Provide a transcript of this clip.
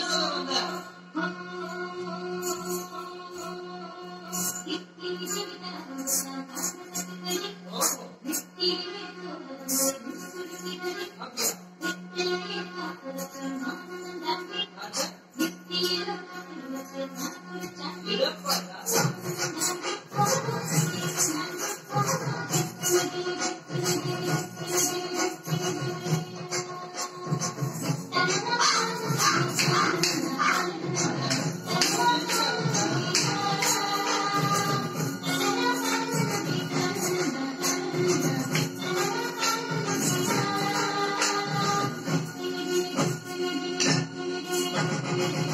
Gracias. no, no, no.